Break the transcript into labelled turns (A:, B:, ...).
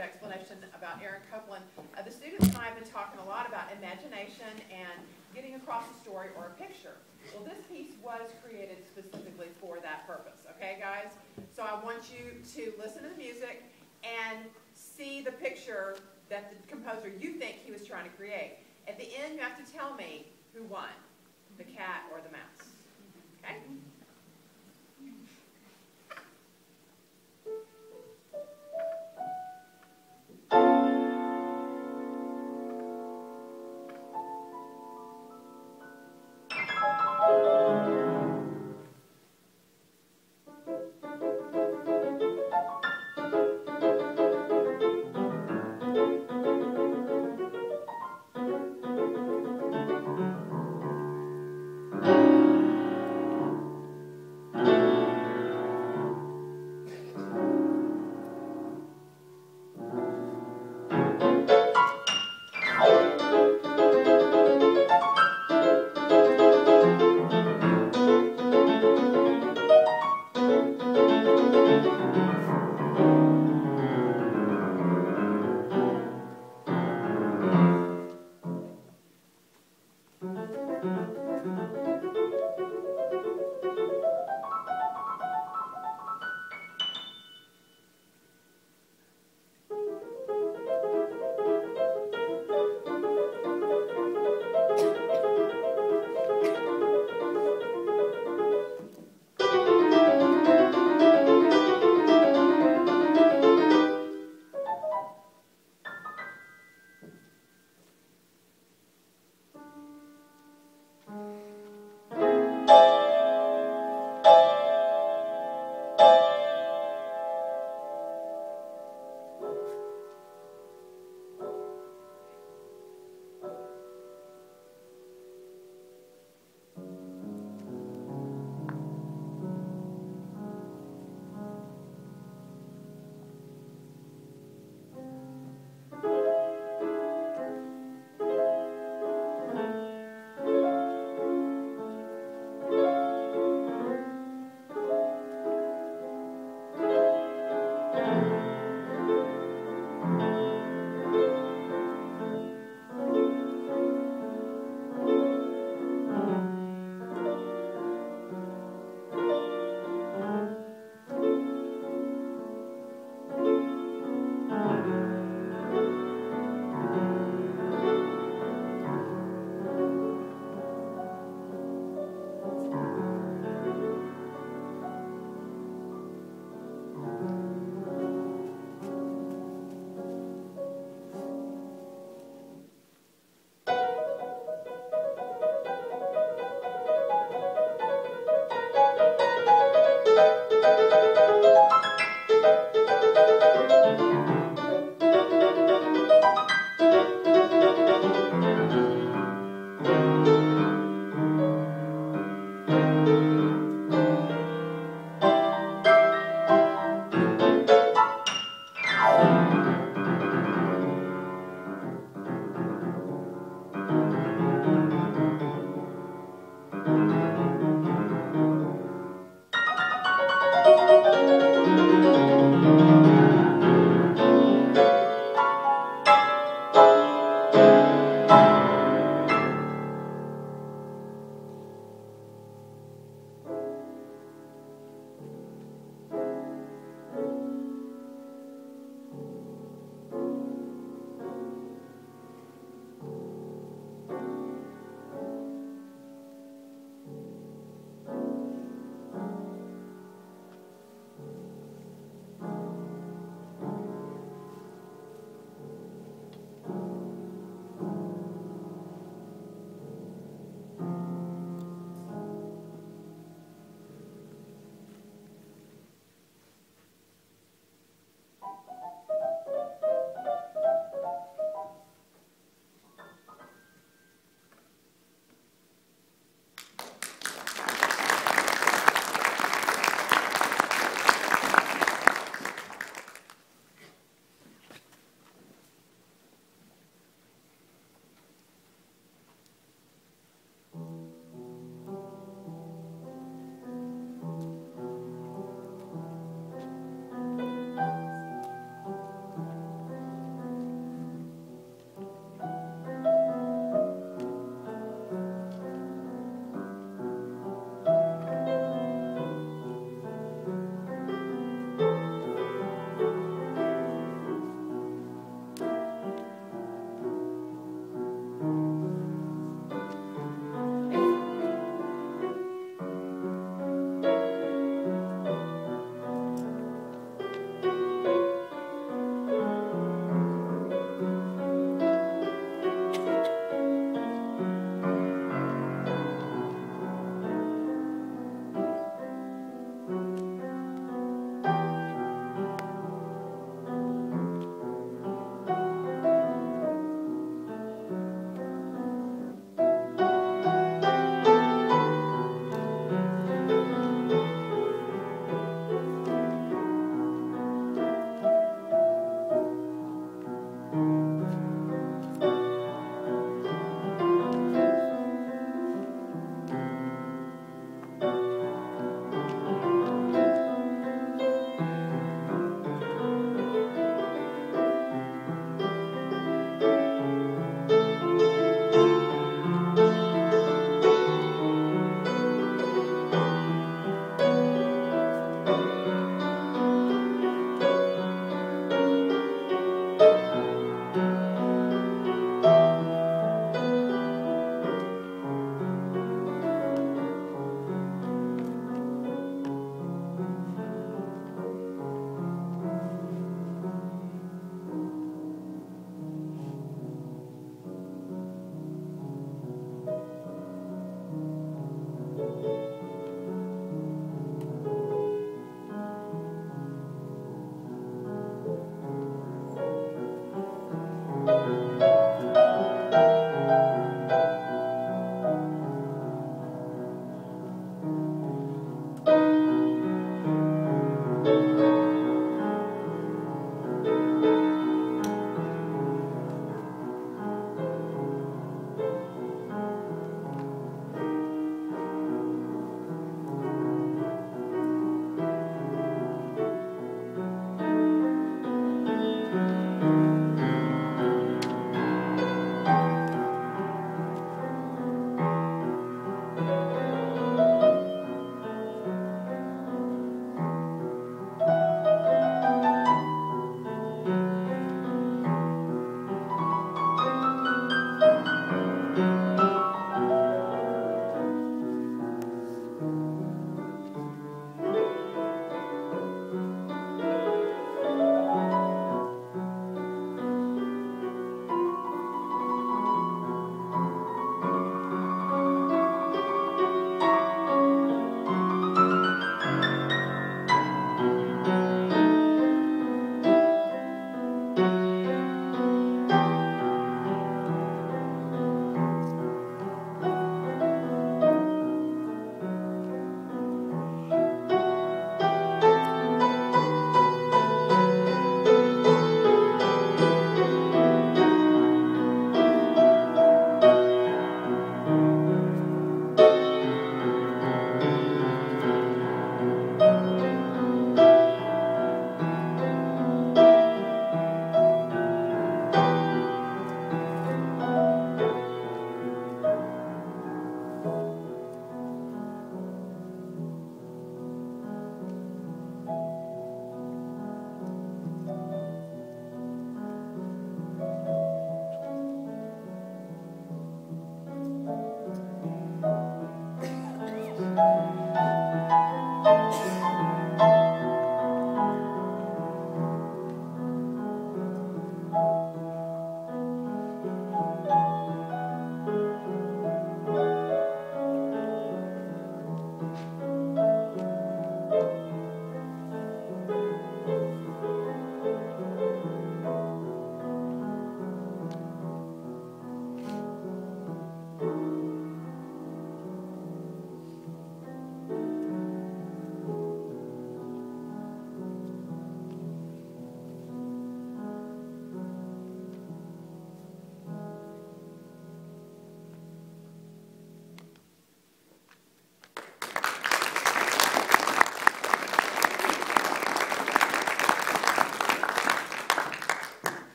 A: of explanation about Aaron Copland. Uh, the students and I have been talking a lot about imagination and getting across a story or a picture. Well, this piece was created specifically for that purpose, okay, guys? So I want you to listen to the music and see the picture that the composer you think he was trying to create. At the end, you have to tell me who won, the cat or the mouse, okay?